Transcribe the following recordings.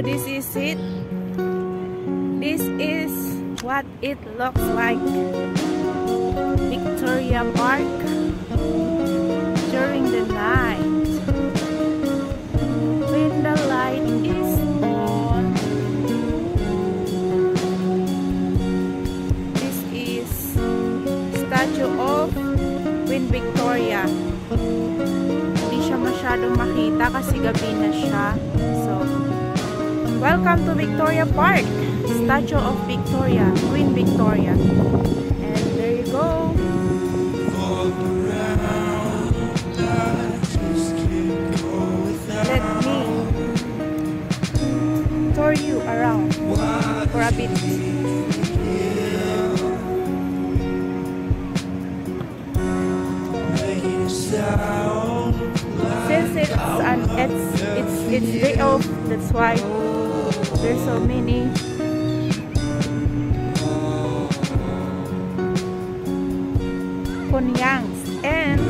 So this is it. This is what it looks like. Victoria Park during the night. When the light is on. This is statue of Queen Victoria. Hindi siya masyadong makita kasi gabi na siya. Welcome to Victoria Park. Statue of Victoria, Queen Victoria. And there you go. Let me tour you around for a bit. Since it's an it's it's day off, that's why there's so many kunyangs and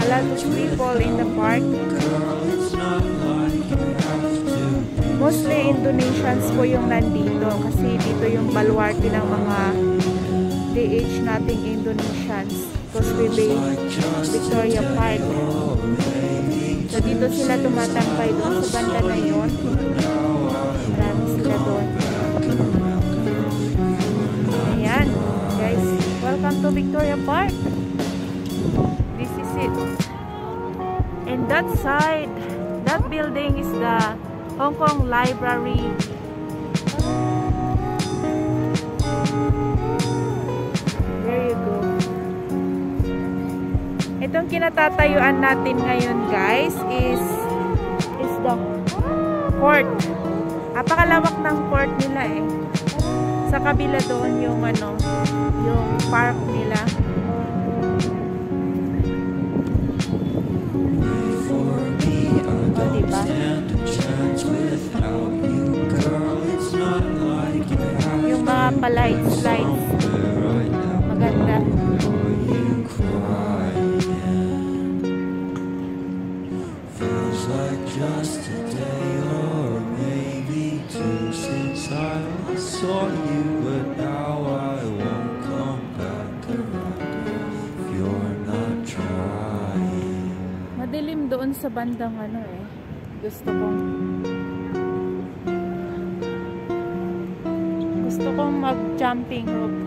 a lot of people in the park. Mostly Indonesians po yung nandito kasi dito yung baluarte ng mga DH nating Indonesians. Because we base tumatambay doon sa banda na yun. Marami sila doon. Ayan, guys. Welcome to Victoria Park. This is it. And that side, that building is the Hong Kong Library. There you go. Itong kinatatayuan natin ngayon guys is the court. Napakalawak ng court nila eh. Sa kabila doon yung ano, yung park nila. O, diba? Yung mga pa-lights, lights. Saw you, but now I won't you're not trying. Madilim doon sa bandang ano eh. Gusto kong gusto kong mag-jumping rope.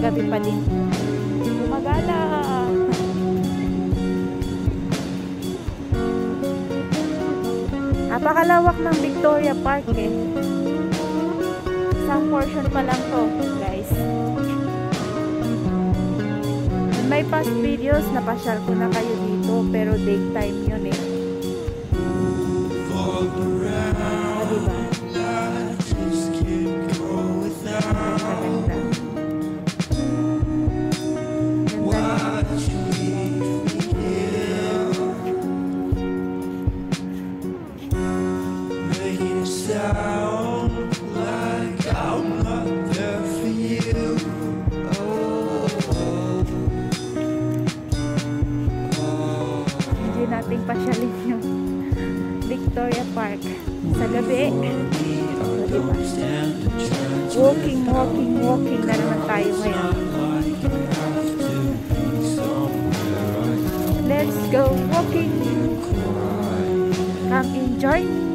Tao sa gabi pa din. Gumagala. Napakalawak ng Victoria Park eh. Isang portion pa lang to, guys. My past videos, napasyal ko na kayo dito, pero daytime yun eh. O, diba? Sa gabi. O, stand a chance. Walking, walking, walking na naman tayo ngayon. Let's go walking. Come enjoy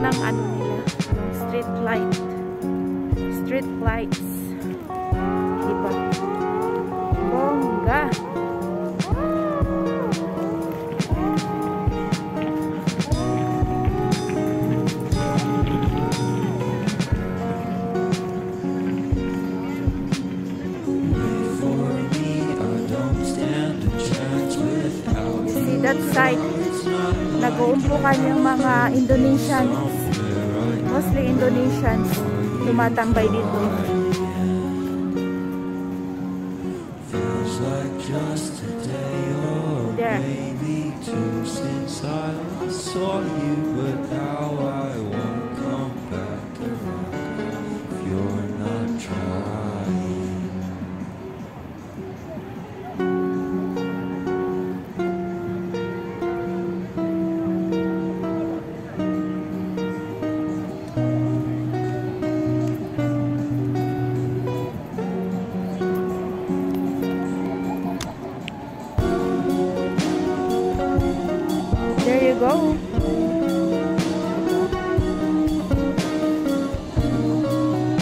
ng ano nila, street light. Street lights. Diba? Bongga! that side nag-uumpukan yung mga Indonesian mostly Indonesians, tumatambay dito. There. Go.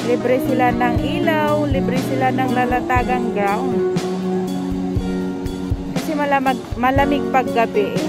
Libre sila ng ilaw, libre sila ng lalatagang ground. Kasi malamag, malamig paggabi eh.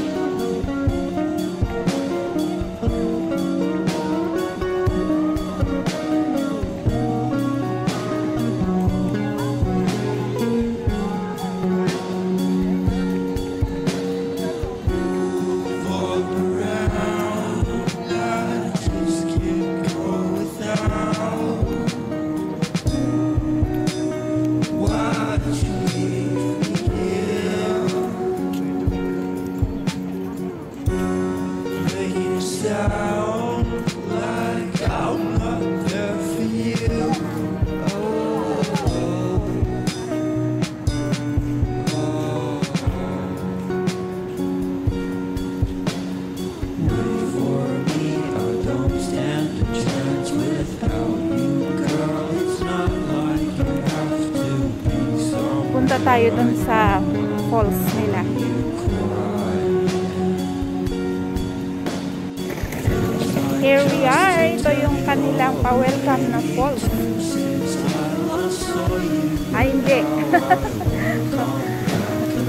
Punta tayo dun sa falls nila. Here we are. Ito yung kanilang pa-welcome na falls. Ay, hindi.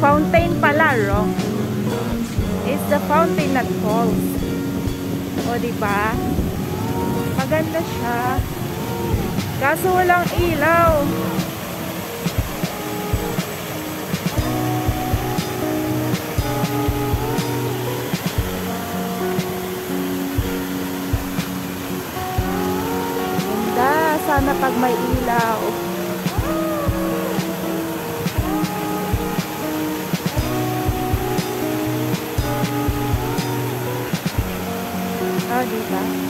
fountain pala, wrong. It's the fountain that falls. O, diba? Maganda siya. Kaso walang ilaw. Sana pag may ilaw. Oh, diba?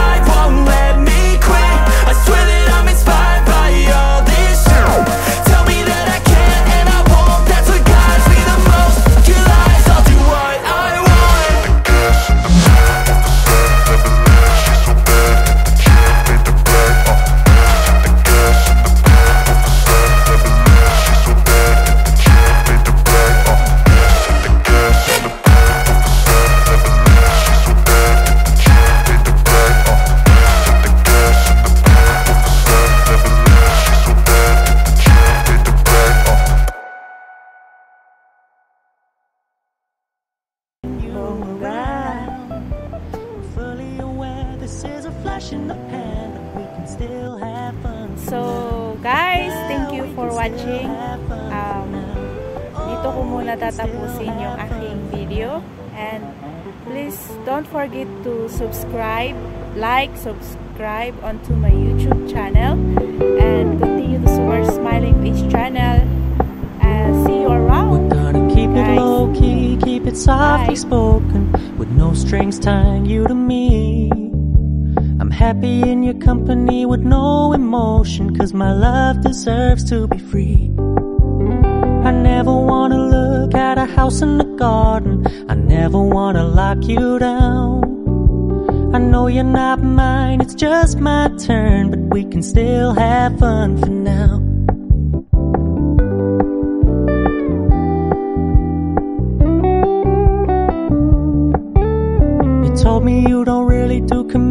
watching. Um, dito ko muna tatapusin yung aking video. And please don't forget to subscribe, like, subscribe onto my YouTube channel. And continue to support Smiling Face channel. And see you We're around. gonna keep it Guys. low key, keep it softly Bye. spoken, with no strings tying you to me. Happy in your company with no emotion, cause my love deserves to be free. I never wanna look at a house in the garden, I never wanna lock you down. I know you're not mine, it's just my turn, but we can still have fun for now. You told me you don't really do commitment,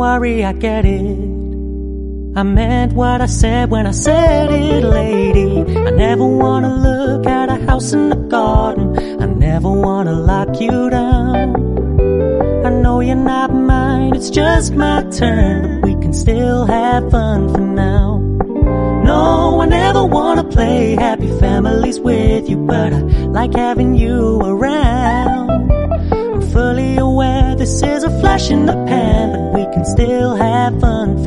Worry, I get it. I meant what I said when I said it, lady. I never wanna look at a house in the garden. I never wanna lock you down. I know you're not mine, it's just my turn, but we can still have fun for now. No, I never wanna play happy families with you, but I like having you around. Fully aware this is a flash in the pan, but we can still have fun